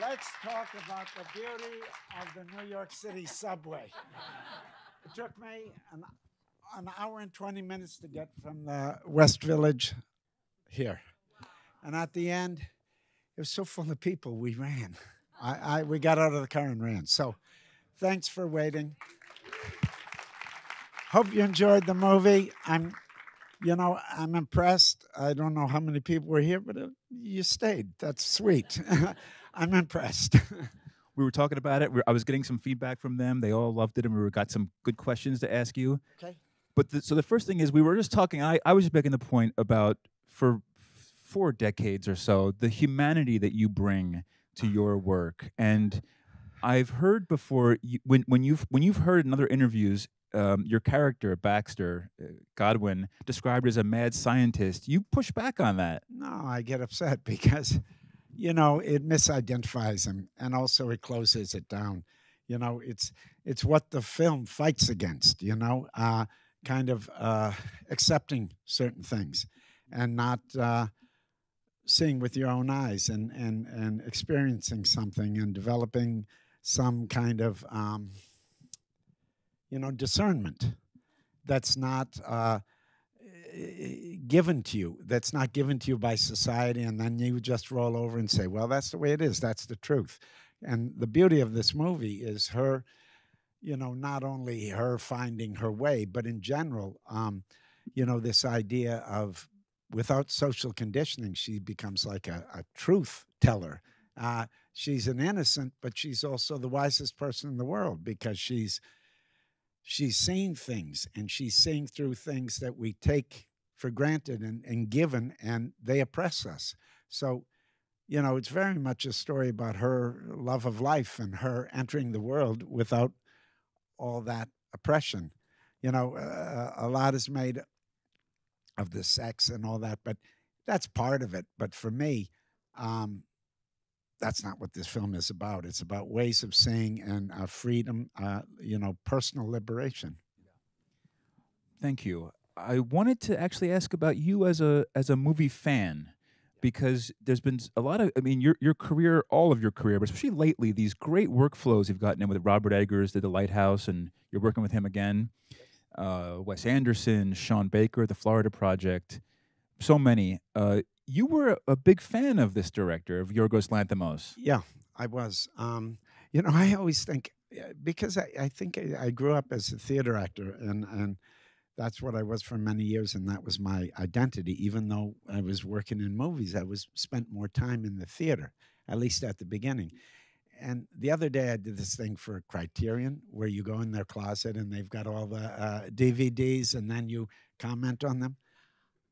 let's talk about the beauty of the New York City subway. It took me an, an hour and 20 minutes to get from the West Village here. And at the end, it was so full of people, we ran. I, I, we got out of the car and ran. So thanks for waiting. Hope you enjoyed the movie. I'm, you know, I'm impressed. I don't know how many people were here, but uh, you stayed. That's sweet. I'm impressed. We were talking about it. We I was getting some feedback from them. They all loved it, and we got some good questions to ask you. okay. But the, so the first thing is, we were just talking. I, I was just making the point about for four decades or so the humanity that you bring to your work, and I've heard before you, when when you've when you've heard in other interviews. Um, your character Baxter uh, Godwin described as a mad scientist. You push back on that. No, I get upset because, you know, it misidentifies him and also it closes it down. You know, it's it's what the film fights against. You know, uh, kind of uh, accepting certain things and not uh, seeing with your own eyes and and and experiencing something and developing some kind of um, you know discernment that's not uh, given to you that's not given to you by society and then you just roll over and say well that's the way it is. That's the truth. And the beauty of this movie is her you know not only her finding her way but in general um, you know this idea of without social conditioning she becomes like a, a truth teller uh, she's an innocent but she's also the wisest person in the world because she's she's seeing things and she's seeing through things that we take for granted and, and given and they oppress us. So you know it's very much a story about her love of life and her entering the world without all that oppression. You know uh, a lot is made of the sex and all that but that's part of it. But for me um, that's not what this film is about. It's about ways of saying and uh, freedom uh, you know personal liberation. Thank you. I wanted to actually ask about you as a as a movie fan because there's been a lot of I mean your your career all of your career but especially lately these great workflows you've gotten in with Robert Eggers did the Lighthouse and you're working with him again. Uh, Wes Anderson Sean Baker the Florida Project so many. Uh, you were a big fan of this director of Yorgos Lanthimos Yeah, I was. Um, you know, I always think uh, because I, I think I, I grew up as a theater actor, and and that's what I was for many years, and that was my identity. Even though I was working in movies, I was spent more time in the theater, at least at the beginning. And the other day, I did this thing for Criterion, where you go in their closet and they've got all the uh, DVDs, and then you comment on them.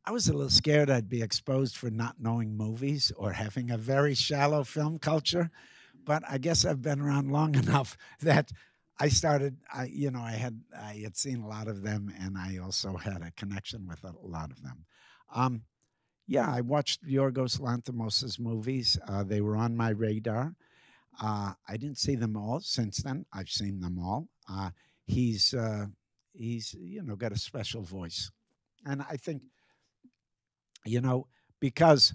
I was a little scared I'd be exposed for not knowing movies or having a very shallow film culture, but I guess I've been around long enough that I started. I, you know, I had I had seen a lot of them, and I also had a connection with a lot of them. Um, yeah, I watched Yorgos Lanthimos's movies. Uh, they were on my radar. Uh, I didn't see them all since then. I've seen them all. Uh, he's uh, he's you know got a special voice, and I think you know because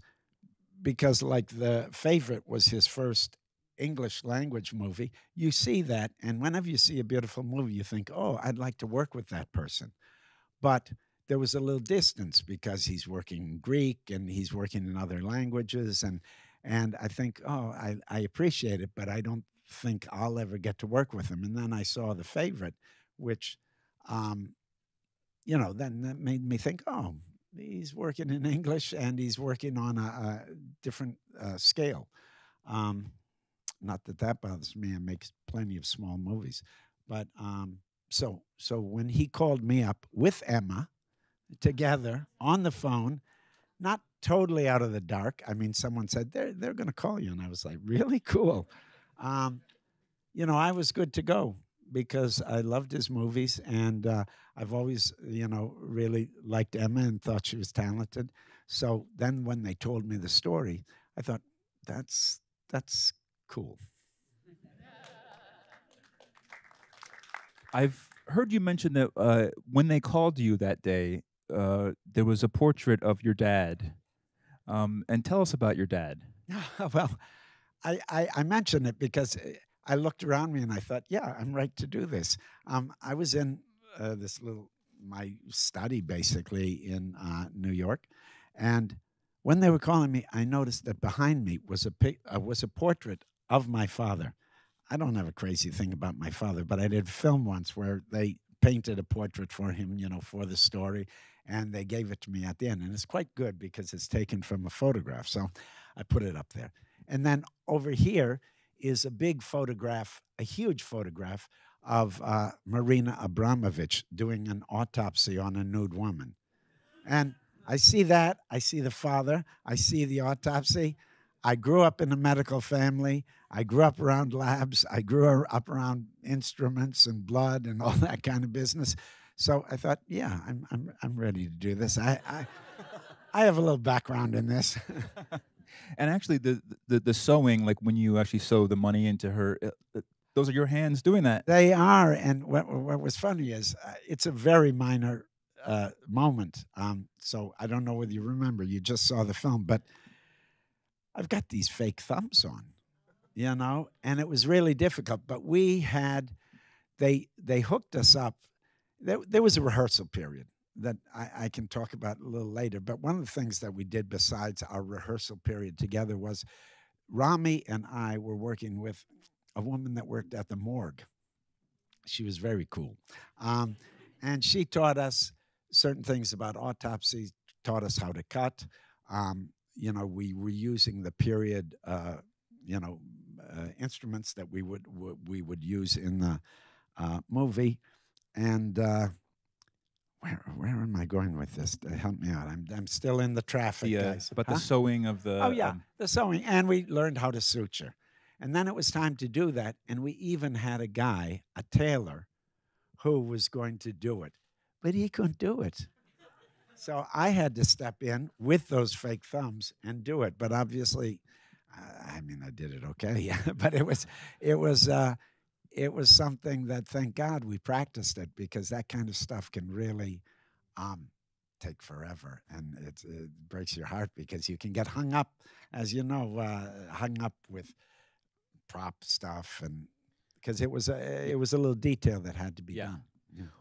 because like the favorite was his first english language movie you see that and whenever you see a beautiful movie you think oh i'd like to work with that person. But there was a little distance because he's working in greek and he's working in other languages and and i think oh i, I appreciate it but i don't think i'll ever get to work with him. And then i saw the favorite which um you know then that made me think oh he's working in english and he's working on a, a different uh, scale. Um not that that bothers me i make plenty of small movies but um so so when he called me up with emma together on the phone not totally out of the dark i mean someone said they're they're going to call you and i was like really? Cool. Um you know i was good to go because i loved his movies and uh, i've always you know really liked emma and thought she was talented so then when they told me the story i thought that's that's cool I've heard you mention that uh, when they called you that day, uh, there was a portrait of your dad. Um, and tell us about your dad. well, I, I, I mention it because uh, I looked around me and I thought, yeah, I'm right to do this. Um, I was in uh, this little my study basically in uh, New York, and when they were calling me, I noticed that behind me was a uh, was a portrait of my father. I don't have a crazy thing about my father, but I did film once where they painted a portrait for him, you know, for the story, and they gave it to me at the end, and it's quite good because it's taken from a photograph. So I put it up there, and then over here is a big photograph, a huge photograph of uh, Marina Abramović doing an autopsy on a nude woman. And I see that. I see the father. I see the autopsy. I grew up in a medical family. I grew up around labs. I grew up around instruments and blood and all that kind of business. So I thought, yeah, I'm, I'm, I'm ready to do this. I, I, I have a little background in this. and actually, the, the the sewing, like when you actually sew the money into her, those are your hands doing that. They are, and what, what was funny is uh, it's a very minor uh, moment. Um, so I don't know whether you remember. You just saw the film, but I've got these fake thumbs on, you know, and it was really difficult. But we had they they hooked us up. There, there was a rehearsal period that I, I can talk about a little later. But one of the things that we did besides our rehearsal period together was Ramy and I were working with a woman that worked at the morgue. She was very cool. Um, and she taught us certain things about autopsy, taught us how to cut. Um, you know, we were using the period, uh, you know, uh, instruments that we would we would use in the uh, movie. And uh, where where am I going with this? Help me out. I'm I'm still in the traffic, The, uh, guys. but Huh? the sewing of the Oh yeah, um, the sewing, and we learned how to suture. And then it was time to do that, and we even had a guy, a tailor, who was going to do it, but he couldn't do it. So I had to step in with those fake thumbs and do it. But obviously, uh, I mean, I did it okay. yeah. but it was, it was, uh, it was something that, thank God, we practiced it because that kind of stuff can really um, take forever, and it, it breaks your heart because you can get hung up, as you know, uh, hung up with prop stuff, and because it was a, it was a little detail that had to be Yeah. done.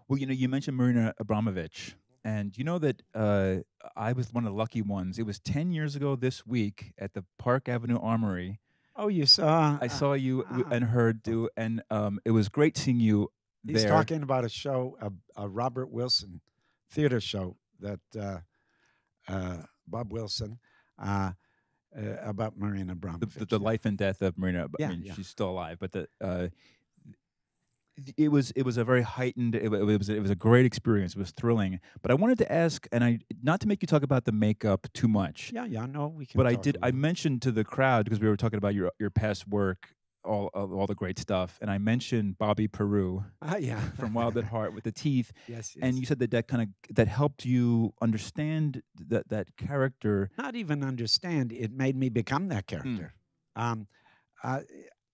Well, you know, you mentioned Marina Abramović, and you know that uh, I was one of the lucky ones. It was ten years ago this week at the Park Avenue Armory. Oh, you saw? I uh, saw you ah. and her do, and um, it was great seeing you He's there. talking about a show, a, a Robert Wilson theater show that uh, uh, Bob Wilson uh, uh, about Marina the, Abramović. the, the yeah. life and death of Marina. Yeah, I mean, yeah. she's still alive, but the uh, th- it was it was a very heightened. It, it was it was a great experience. It was thrilling. But I wanted to ask, and I not to make you talk about the makeup too much, Yeah, yeah, no, we can. but I did. I mentioned to the crowd because we were talking about your your past work, all all all the great stuff, and I mentioned Bobby Peru Ah, yeah, from Wild at Heart with the teeth, yes, yes. and you said that that kind of that helped you understand that that character. not even understand. It made me become that character. Um, uh,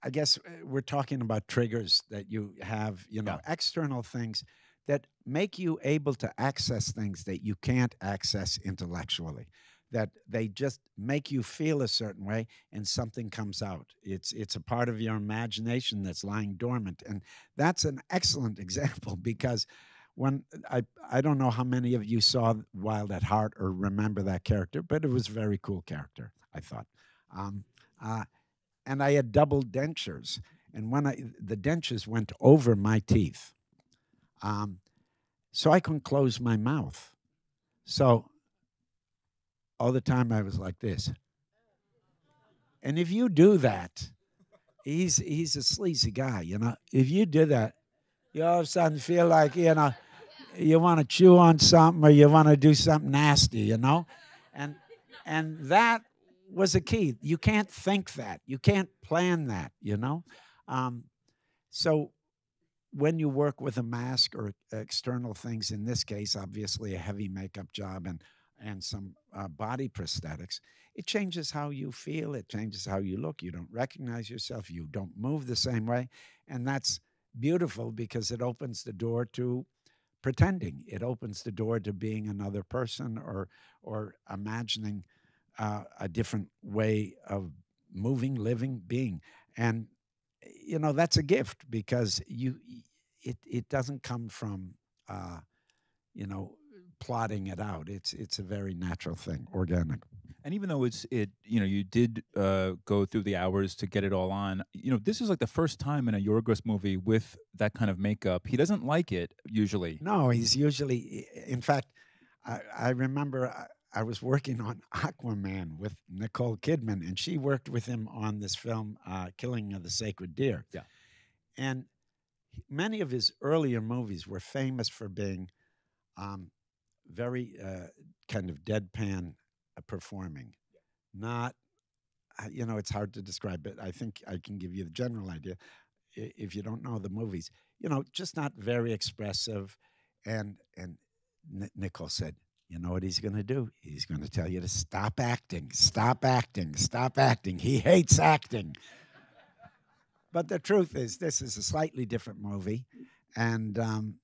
I guess uh, we're talking about triggers that you have, you know, external things that make you able to access things that you can't access intellectually. That they just make you feel a certain way, and something comes out. It's it's a part of your imagination that's lying dormant, and that's an excellent example because when I I don't know how many of you saw Wild at Heart or remember that character, but it was a very cool character. I thought, um, uh, and I had double dentures, and when I the dentures went over my teeth, um, so I couldn't close my mouth. So all the time I was like this. And if you do that, he's he's a sleazy guy, you know. If you do that, you all of a sudden feel like you know you want to chew on something or you want to do something nasty, you know, and and that was a key. You can't think that. You can't plan that, you know. Um, so when you work with a mask or external things, in this case, obviously a heavy makeup job and and some uh, body prosthetics, it changes how you feel. It changes how you look. You don't recognize yourself. You don't move the same way, and that's beautiful because it opens the door to pretending. It opens the door to being another person or or imagining uh, a different way of moving, living, being, and you know that's a gift because you it it doesn't come from uh, you know plotting it out. It's it's a very natural thing, organic. And even though it's it, you know, you did uh, go through the hours to get it all on. You know, this is like the first time in a Yorgos movie with that kind of makeup. He doesn't like it usually. No, he's usually. In fact, I, I remember I, was working on Aquaman with Nicole Kidman, and she worked with him on this film, uh, "Killing of the Sacred Deer." Yeah. and many of his earlier movies were famous for being um, very uh, kind of deadpan uh, performing, not. uh, You know, it's hard to describe, but I think I can give you the general idea. If you don't know the movies, you know, just not very expressive, and and Nicole said, "You know what he's going to do? He's going to tell you to stop acting, stop acting, stop acting. He hates acting." But the truth is, this is a slightly different movie, and um,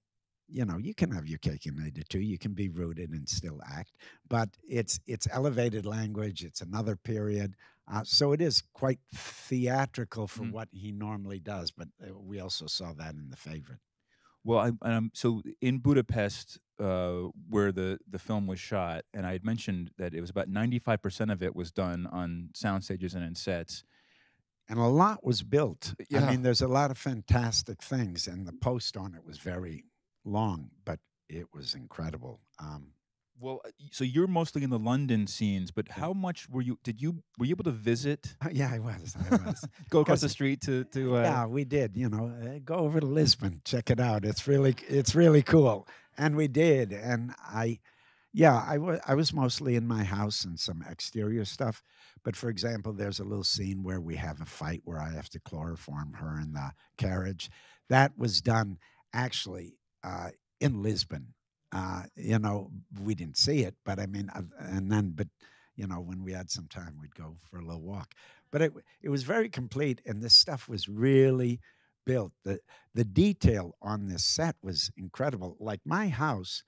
you know you can have your cake and eat it too. You can be rooted and still act, but it's it's elevated language. It's another period, uh, so it is quite theatrical for Mhm. what he normally does. But uh, we also saw that in the favorite. Well, I, um, so in Budapest, uh, where the the film was shot, and I had mentioned that it was about ninety five percent of it was done on sound stages and in sets. and a lot was built. I mean, there's a lot of fantastic things, and the post on it was very long, but it was incredible. Um, Well, uh, so you're mostly in the London scenes, but how much were you? Did you were you able to visit? yeah, I was. I was. Go across the street to to? Uh, yeah, we did. You know, uh, go over to Lisbon, check it out. It's really, it's really cool, and we did. And I, yeah, I was, I was mostly in my house and some exterior stuff. But for example, there's a little scene where we have a fight where I have to chloroform her in the carriage. That was done actually uh, in Lisbon. Uh, you know, we didn't see it, but I mean, and then, but you know, when we had some time, we'd go for a little walk. But it it was very complete, and this stuff was really built. the The detail on this set was incredible. Like my house,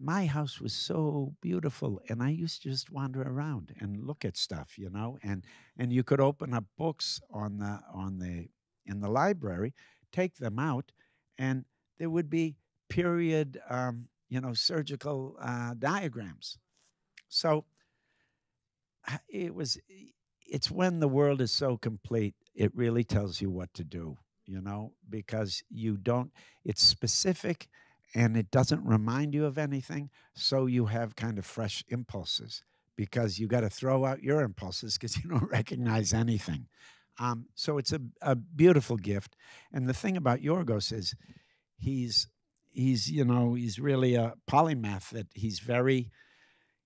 my house was so beautiful, and I used to just wander around and look at stuff, you know, and and you could open up books on the on the in the library, take them out, and there would be period, um, you know, surgical uh, diagrams. So uh, it was it's when the world is so complete it really tells you what to do you know because you don't it's specific and it doesn't remind you of anything so you have kind of fresh impulses because you got to throw out your impulses because you don't recognize anything um, so it's a, a beautiful gift and the thing about yorgos is he's he's you know he's really a polymath that he's very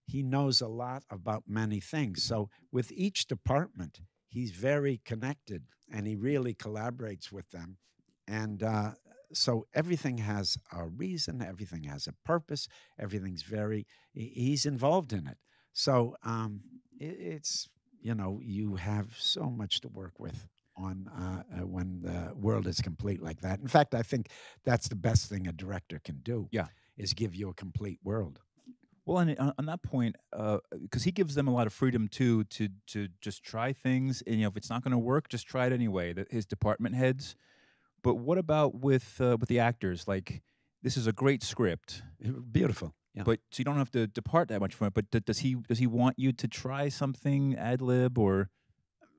he knows a lot about many things. So with each department, he's very connected and he really collaborates with them. And uh, so everything has a reason, everything has a purpose, everything's very, he's involved in it. So um, it, it's, you know, you have so much to work with on uh, uh, when the world is complete like that. In fact, I think that's the best thing a director can do. Yeah. Is give you a complete world. Well, and on, on that point, because he gives them a lot of freedom too to to just try things, and you know if it's not going to work, just try it anyway. That his department heads. But what about with uh, with the actors? Like this is a great script, Beautiful. Yeah. but so you don't have to depart that much from it. But d- does he does he want you to try something ad lib or?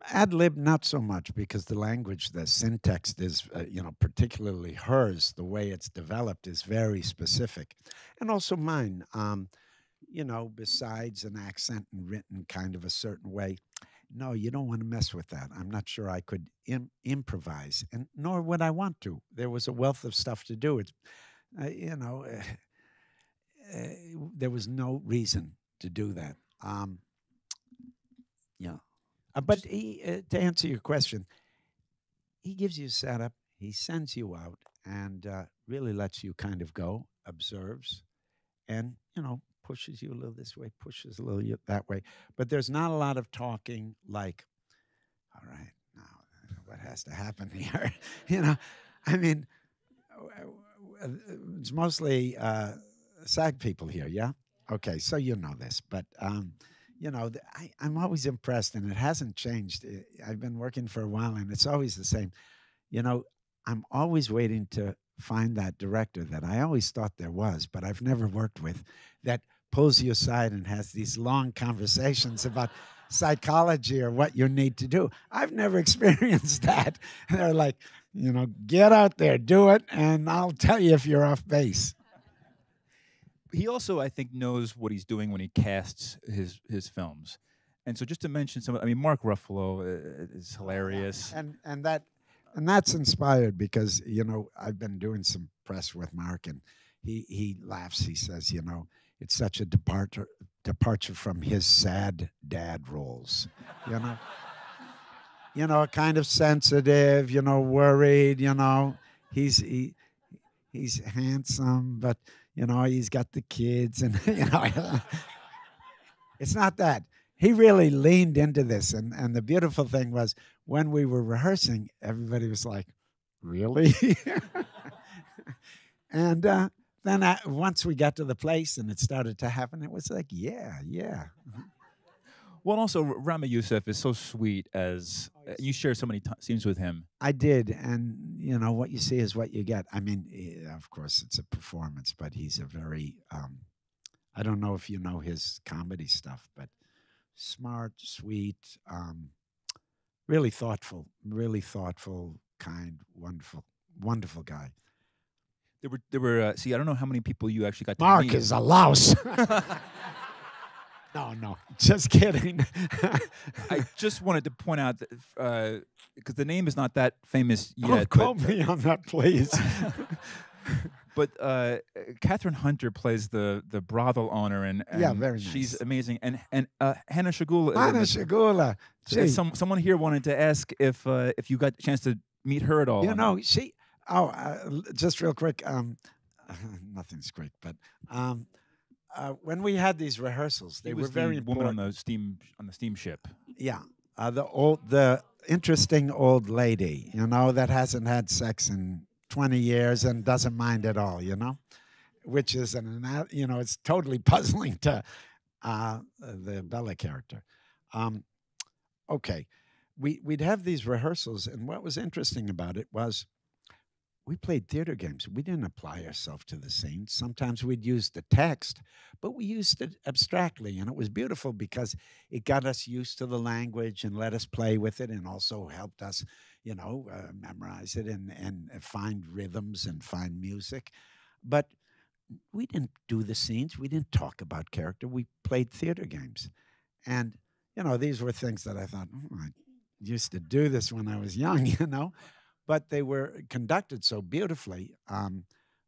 Ad lib not so much because the language the syntax is uh, you know particularly hers the way it's developed is very specific. And also mine um you know besides an accent and written kind of a certain way no you don't want to mess with that. I'm not sure i could Im- improvise and nor would i want to. There was a wealth of stuff to do. It uh, you know uh, there was no reason to do that. Um yeah uh, but he, uh, to answer your question, he gives you a setup. He sends you out and uh, really lets you kind of go, observes, and you know pushes you a little this way, pushes a little that way. But there's not a lot of talking like, "All right, now uh, what has to happen here?" you know, I mean, it's mostly uh, SAG people here, yeah. Okay, so you know this, but um, you know, I, I'm always impressed, and it hasn't changed. I- I've been working for a while, and it's always the same. You know, I'm always waiting to find that director that I always thought there was, but I've never worked with, that pulls you aside and has these long conversations about psychology or what you need to do. I've never experienced that. They're like, you know, get out there, do it, and I'll tell you if you're off base. He also I think knows what he's doing when he casts his his films. And so just to mention some I mean Mark Ruffalo uh, is hilarious. and and that and that's inspired because you know I've been doing some press with Mark and he he laughs he says you know it's such a departure departure from his sad dad roles you know you know kind of sensitive you know worried you know he's he he's handsome but you know he's got the kids and you know it's not that. He really leaned into this and and the beautiful thing was when we were rehearsing everybody was like really? And uh, then I, once we got to the place and it started to happen it was like yeah yeah. Well, also Ramy Youssef is so sweet as uh, you share so many t- scenes with him. i did and you know what you see is what you get. I mean eh, of course it's a performance but he's a very um, i don't know if you know his comedy stuff but smart sweet um, really thoughtful really thoughtful kind wonderful wonderful guy. There were there were uh, see I don't know how many people you actually got to mark is a louse no no just kidding I just wanted to point out that because the name is not that famous yet. Don't but, me on that please but uh, Kathryn Hunter plays the the brothel owner, and, and Yeah, very nice. she's amazing. And and uh, Hanna Schygulla. Anna Schygulla. Gee, some someone here wanted to ask if uh, if you got a chance to meet her at all. you know, she. Oh, uh, just real quick. Um, nothing's quick, but um, uh, when we had these rehearsals, He they were very the woman on the steam on the steamship. Yeah, uh, the old, the interesting old lady, you know, that hasn't had sex in twenty years and doesn't mind at all, you know, which is an, you know, it's totally puzzling to uh, the Bella character. Um, okay, we we'd have these rehearsals, and what was interesting about it was we played theater games. We didn't apply ourselves to the scenes. Sometimes we'd use the text, but we used it abstractly, and it was beautiful because it got us used to the language and let us play with it, and also helped us, you know, uh, memorize it and and uh, find rhythms and find music. But we didn't do the scenes. We didn't talk about character. We played theater games, and you know, these were things that I thought "Oh, I used to do this when I was young, you know, but they were conducted so beautifully um,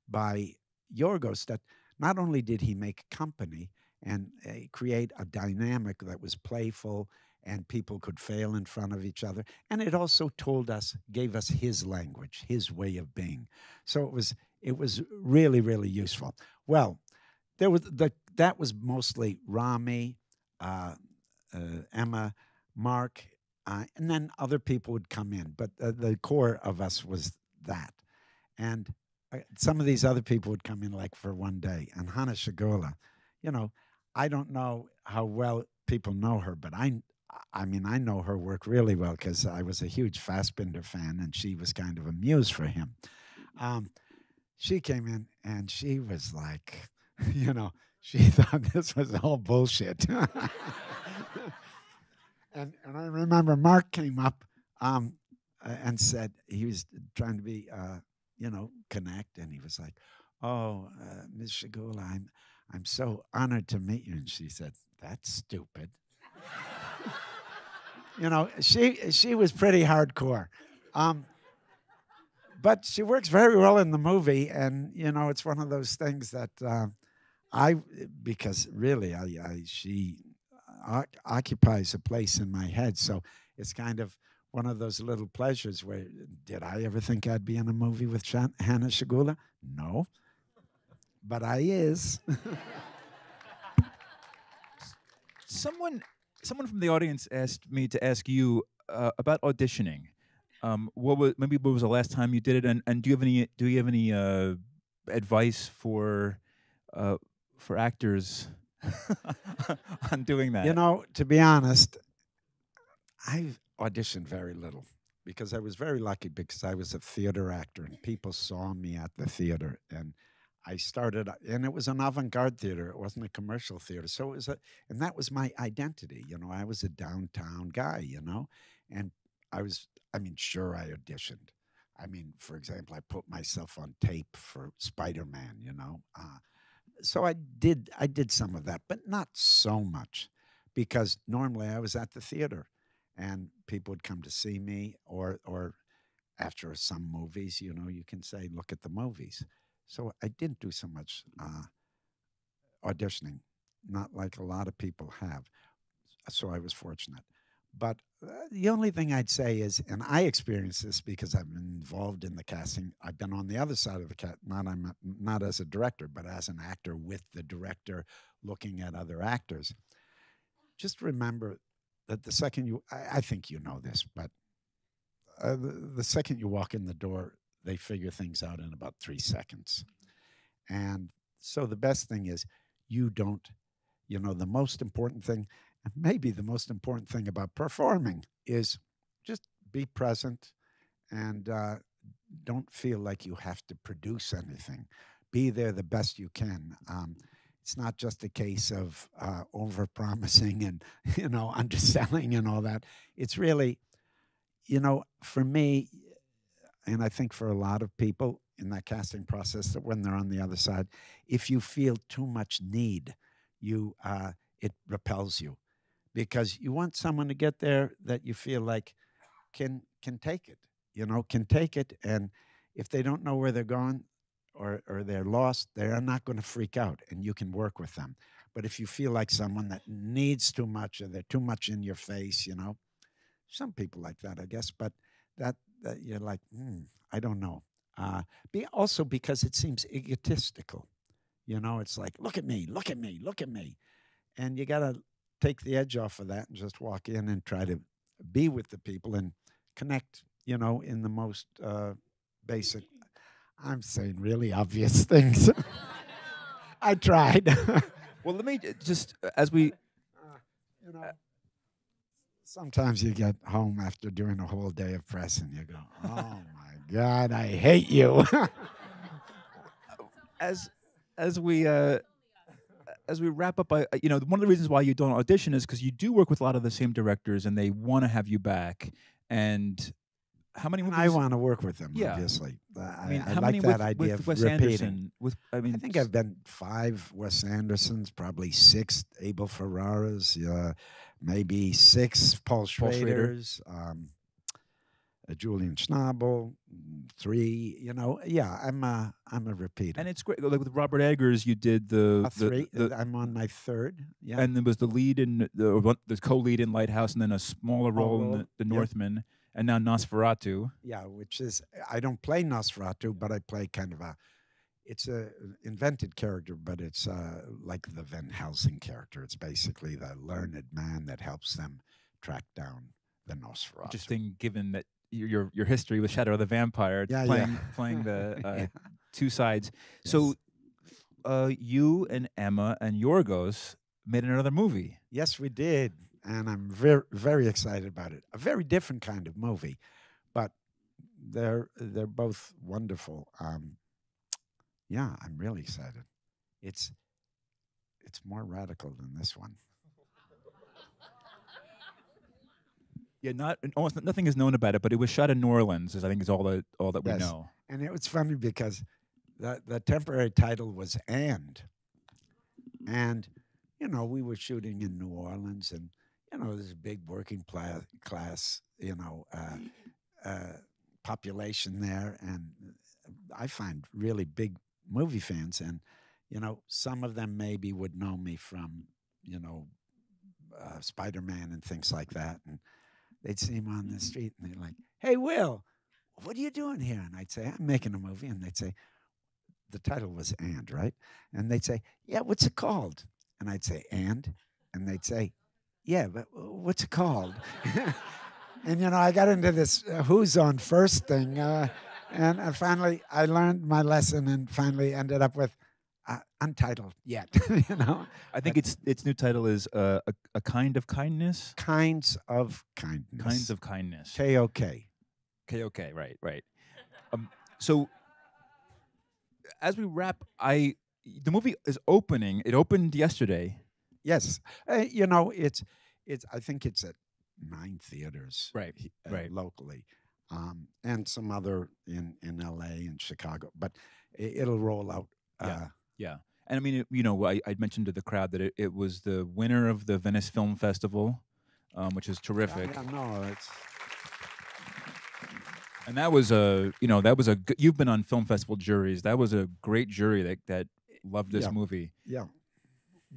by Yorgos that not only did he make company and uh, create a dynamic that was playful and people could fail in front of each other, and it also told us, gave us his language, his way of being. So it was it was really really useful. Well, there was the that was mostly Ramy, uh, uh, Emma, Mark, uh, and then other people would come in. But the core of us was that, and uh, some of these other people would come in like for one day. And Hanna Schygulla, you know, I don't know how well people know her, but I. I mean, I know her work really well because I was a huge Fassbinder fan, and she was kind of a muse for him. Um, she came in and she was like, you know, she thought this was all bullshit. and and I remember Mark came up um, and said he was trying to be, uh, you know, connect, and he was like, "Oh, uh, Schygulla, I'm I'm so honored to meet you." And she said, "That's stupid." you know, she she was pretty hardcore. Um, but she works very well in the movie, and you know, it's one of those things that uh, I, because really, I, I she occupies a place in my head, so it's kind of one of those little pleasures. Where did I ever think I'd be in a movie with Hanna Schygulla? No, but I is. Someone someone from the audience asked me to ask you uh, about auditioning. Um, what was maybe what was the last time you did it, and, and do you have any do you have any uh, advice for uh, for actors on doing that? You know, to be honest, I've auditioned very little because I was very lucky because I was a theater actor and people saw me at the theater and I started and it was an avant-garde theater. It wasn't a commercial theater. So it was a and that was my identity. You know I was a downtown guy you know and I was I mean sure I auditioned. I mean for example I put myself on tape for Spider-Man you know uh, so I did I did some of that but not so much because normally I was at the theater and people would come to see me or or after some movies you know you can say look at the movies. So i didn't do so much uh, auditioning not like a lot of people have. So i was fortunate but uh, the only thing i'd say is and i experienced this because i've been involved in the casting i've been on the other side of the cat not i'm not, as a director but as an actor with the director looking at other actors just remember that the second you, I, I think you know this, but uh, the, the second you walk in the door, they figure things out in about three seconds. And so the best thing is you don't, you know, the most important thing, maybe the most important thing about performing is just be present and uh, don't feel like you have to produce anything. Be there the best you can. Um, it's not just a case of uh, and you know underselling and all that it's really you know for me and i think for a lot of people in that casting process that when they're on the other side if you feel too much need you uh, it repels you because you want someone to get there that you feel like can can take it you know can take it and if they don't know where they're going or, or they're lost, they're not going to freak out and you can work with them. But if you feel like someone that needs too much or they're too much in your face, you know, some people like that, I guess, but that, that you're like, hmm, I don't know. Uh, be also because it seems egotistical. You know, it's like, look at me, look at me, look at me. And you got to take the edge off of that and just walk in and try to be with the people and connect, you know, in the most uh, basic I'm saying really obvious things. I tried. well, let me just uh, as we, uh, you know, sometimes you get home after doing a whole day of press and you go, "Oh my God, I hate you." as as we uh, as we wrap up, I, you know, one of the reasons why you don't audition is because you do work with a lot of the same directors, and they want to have you back. And how many movies? I want to work with them. Yeah. obviously. I mean, I, how like many that with, idea with of Wes repeating. Anderson? With I mean, I think I've done five Wes Andersons, probably six Abel Ferraras, uh, maybe six Paul Paul Schrader. Schrader's, um, Julian Schnabel, three. You know, yeah, I'm a I'm a repeater. and it's great. Like with Robert Eggers, you did the, A three. the- I'm on my third. Yeah, and there was the lead in the the co-lead in Lighthouse, and then a smaller Small role in the, the. Northman, and now Nosferatu. yeah, which is I don't play Nosferatu, but I play kind of a. It's a invented character, but it's uh, like the Van Helsing character. It's basically the learned man that helps them track down the Nosferatu. Interesting, given that your your, history with Shadow of the Vampire, Yeah, yeah. playing playing the uh, Yeah. two sides. So, uh, you and Emma and Yorgos made another movie. Yes, we did, and I'm very very excited about it. A very different kind of movie, but they're they're both wonderful. Um, yeah, I'm really excited. It's it's more radical than this one. Yeah, not almost nothing is known about it, but it was shot in New Orleans. Is I think is all that all that we know. And it was funny because the the temporary title was and. And, you know, we were shooting in New Orleans and, you know, there's a big working pla- class, you know, uh, uh, population there. And I find really big movie fans. And, you know, some of them maybe would know me from, you know, uh, Spider Man and things like that. And they'd see him on the street and they're like, hey, Will, what are you doing here? And I'd say, I'm making a movie. And they'd say, the title was And, right? And they'd say, yeah, what's it called? And I'd say, And? And they'd say, yeah, but what's it called? and, you know, I got into this uh, who's on first thing. Uh, and uh, finally, I learned my lesson and finally ended up with, uh, untitled yet. you know, I think its its new title is uh, a a kind of kindness. kinds of kindness. Kinds of kindness. K O K. Okay, okay, right, right. Um, so as we wrap, I the movie is opening. It opened yesterday. Yes, uh, you know it's it's. I think it's at nine theaters. Right, uh, right. Locally, um, and some other in in L.A. and Chicago, but it, it'll roll out. Uh, Yeah. And I mean, it, you know, I, I mentioned to the crowd that it, it was the winner of the Venice Film Festival, um, which is terrific. Yeah, no, it's And that was a, you know, that was a. You've been on film festival juries. That was a great jury that that loved this Yeah. movie. yeah.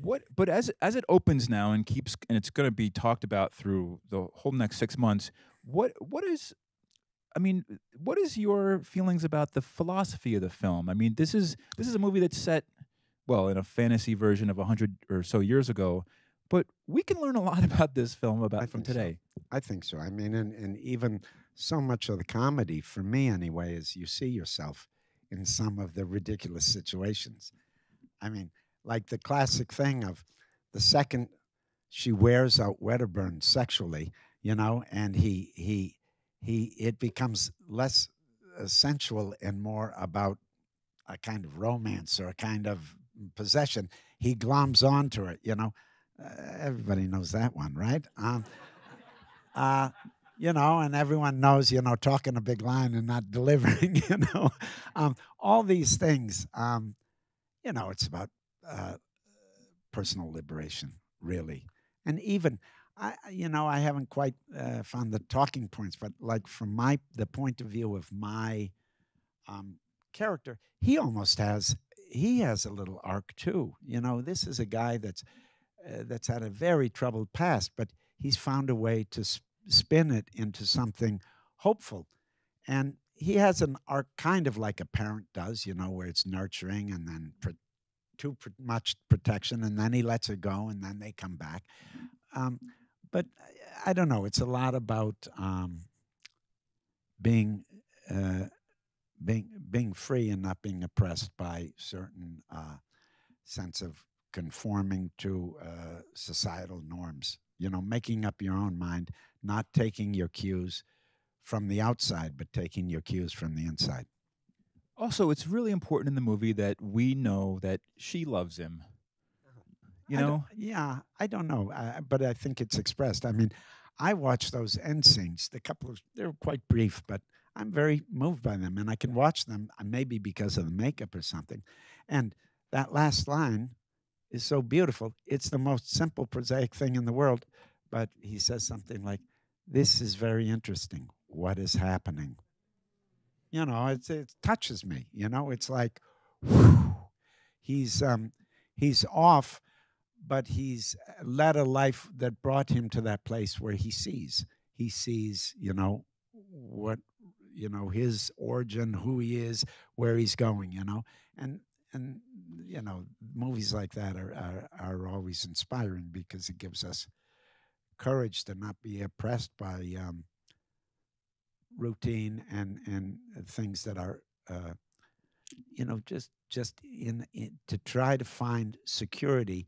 What? But as as it opens now and keeps, and it's going to be talked about through the whole next six months. What what is? I mean, what is your feelings about the philosophy of the film? I mean, this is this is a movie that's set, well, in a fantasy version of a hundred or so years ago, but we can learn a lot about this film about from think so. today. I think so. I mean, and, and even so much of the comedy, for me anyway, is you see yourself in some of the ridiculous situations. I mean, like the classic thing of the second she wears out Wedderburn sexually, you know, and he he he it becomes less sensual and more about a kind of romance or a kind of possession. He gloms onto it, you know. Uh, everybody knows that one, right? Um, uh, you know, and everyone knows, you know, talking a big line and not delivering, you know, um, all these things. Um, you know, it's about uh, personal liberation, really, and even, I, you know, I haven't quite uh, found the talking points, but like from my the point of view of my um, character, he almost has he has a little arc too. You know, this is a guy that's uh, that's had a very troubled past, but he's found a way to s- spin it into something hopeful. And he has an arc kind of like a parent does, you know, where it's nurturing and then too much protection, and then he lets it go, and then they come back. Um, but I- don't know. It's a lot about um, being uh, being being free and not being oppressed by certain uh, sense of conforming to uh, societal norms. You know, making up your own mind, not taking your cues from the outside, but taking your cues from the inside. Also, it's really important in the movie that we know that she loves him. You I know, yeah, I don't know, uh, but I think it's expressed. I mean, I watched those end scenes. The couple of they're quite brief, but I'm very moved by them, and I can watch them uh, maybe because of the makeup or something. And that last line is so beautiful. It's the most simple, prosaic thing in the world, but he says something like, "This is very interesting. What is happening?" You know, it's, it touches me. You know, it's like, whew, he's um, he's off but he's uh, led a life that brought him to that place where he sees. He sees you know what you know his origin who he is where he's going you know? And and you know movies like that are are, are always inspiring because it gives us courage to not be oppressed by um, routine and and things that are uh, you know just just in, in to try to find security